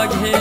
log hit.